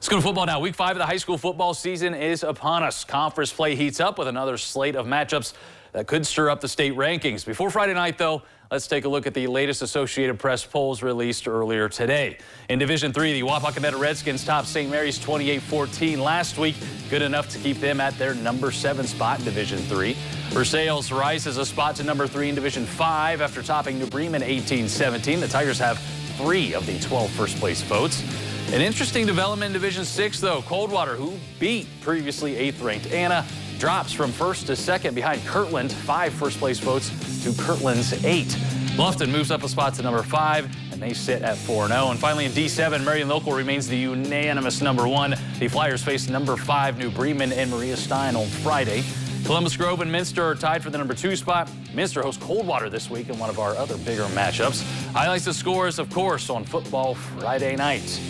School football now. Week five of the high school football season is upon us. Conference play heats up with another slate of matchups that could stir up the state rankings. Before Friday night, though, let's take a look at the latest Associated Press polls released earlier today. In Division Three, the Wapakoneta Redskins topped St. Mary's 28-14 last week, good enough to keep them at their number seven spot in Division Three. Versailles rises a spot to number three in Division Five after topping New Bremen 18-17. The Tigers have three of the 12 first place votes. An interesting development in Division 6, though. Coldwater, who beat previously 8th-ranked Anna, drops from first to second behind Kirtland. Five first-place votes to Kirtland's eight. Bluffton moves up a spot to number five, and they sit at 4-0. And finally in D7, Marion Local remains the unanimous number one. The Flyers face number five New Bremen and Maria Stein on Friday. Columbus Grove and Minster are tied for the number two spot. Minster hosts Coldwater this week in one of our other bigger matchups. Highlights the scores, of course, on Football Friday night.